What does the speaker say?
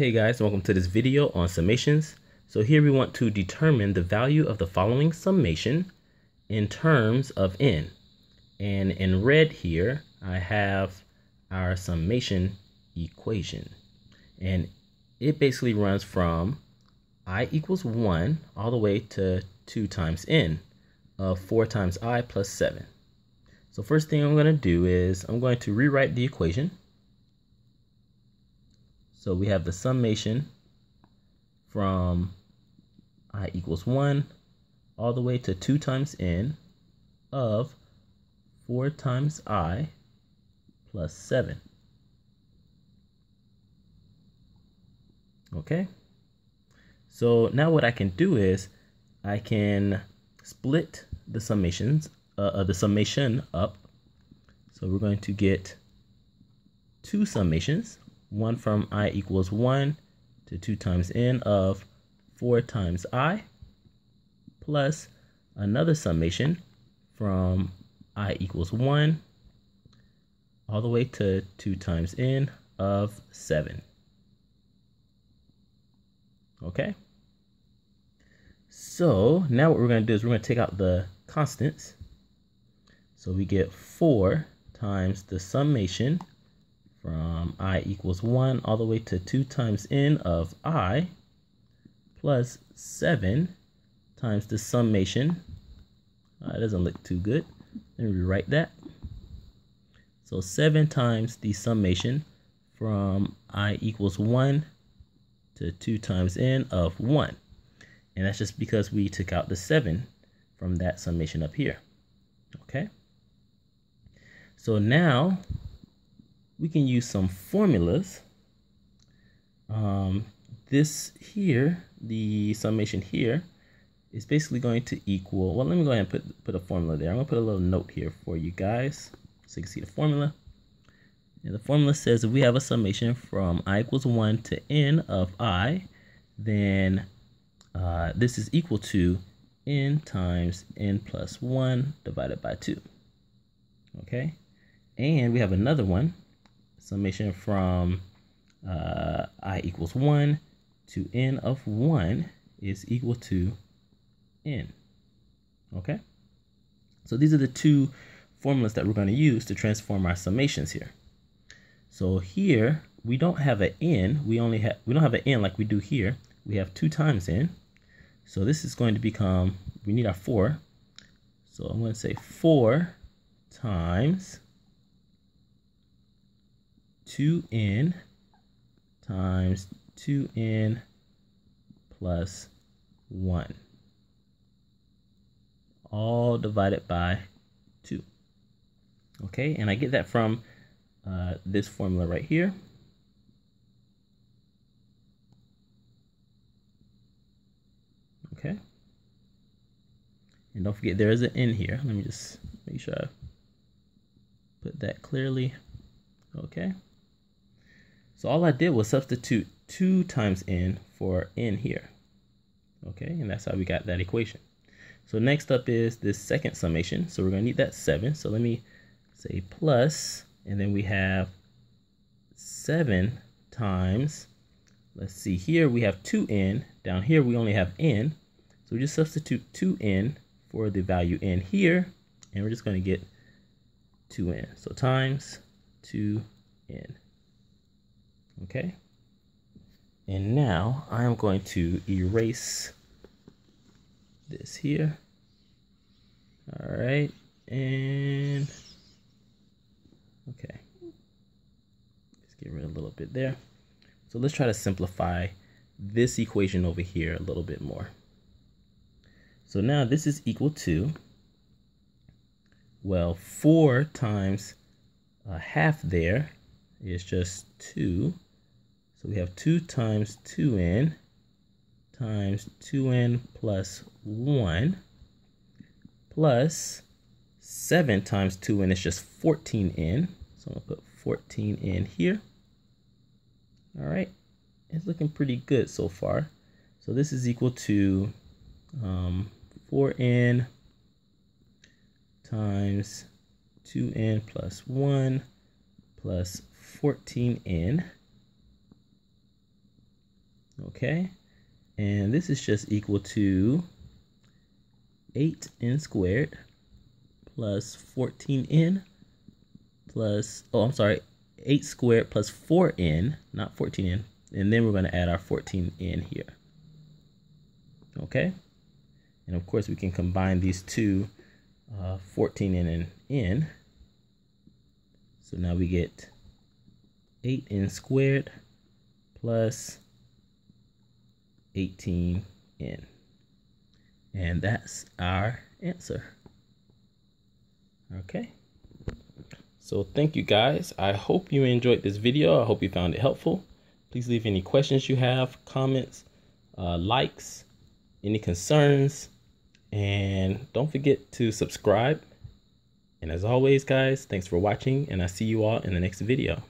Hey guys, welcome to this video on summations. So here we want to determine the value of the following summation in terms of n. And in red here, I have our summation equation. And it basically runs from i equals 1 all the way to 2 times n of 4 times i plus 7. So first thing I'm going to do is I'm going to rewrite the equation so we have the summation from i equals 1 all the way to 2 times n of 4 times i plus 7. Okay? So now what I can do is I can split the summations, uh, uh, the summation up. So we're going to get two summations one from i equals 1 to 2 times n of 4 times i plus another summation from i equals 1 all the way to 2 times n of 7. Okay? So now what we're going to do is we're going to take out the constants. So we get 4 times the summation from i equals 1 all the way to 2 times n of i plus 7 times the summation. Uh, that doesn't look too good. Let me rewrite that. So 7 times the summation from i equals 1 to 2 times n of 1. And that's just because we took out the 7 from that summation up here. Okay? So now we can use some formulas. Um, this here, the summation here, is basically going to equal, well, let me go ahead and put, put a formula there. I'm going to put a little note here for you guys so you can see the formula. And the formula says if we have a summation from i equals 1 to n of i, then uh, this is equal to n times n plus 1 divided by 2. Okay? And we have another one summation from uh, i equals 1 to n of 1 is equal to n. Okay? So these are the two formulas that we're going to use to transform our summations here. So here, we don't have an n. We only have we don't have an n like we do here. We have 2 times n. So this is going to become, we need our 4. So I'm going to say 4 times 2n times 2n plus 1 all divided by 2 okay and I get that from uh, this formula right here. Okay. And don't forget there is an n here. Let me just make sure I put that clearly. Okay so all I did was substitute 2 times n for n here. Okay, and that's how we got that equation. So next up is this second summation. So we're going to need that 7. So let me say plus, and then we have 7 times, let's see, here we have 2n. Down here we only have n. So we just substitute 2n for the value n here, and we're just going to get 2n. So times 2n. Okay. And now I am going to erase this here. All right. And okay. Let's get rid of a little bit there. So let's try to simplify this equation over here a little bit more. So now this is equal to, well, 4 times a half there is just 2 so we have 2 times 2n times 2n plus 1 plus 7 times 2n is just 14n. So I'm going to put 14n here. All right. It's looking pretty good so far. So this is equal to um, 4n times 2n plus 1 plus 14n Okay, and this is just equal to 8n squared plus 14n plus, oh, I'm sorry, 8 squared plus 4n, not 14n, and then we're going to add our 14n here. Okay, and of course we can combine these two, uh, 14n and n. So now we get 8n squared plus 18n. And that's our answer. Okay. So thank you guys. I hope you enjoyed this video. I hope you found it helpful. Please leave any questions you have, comments, uh, likes, any concerns, and don't forget to subscribe. And as always, guys, thanks for watching, and I see you all in the next video.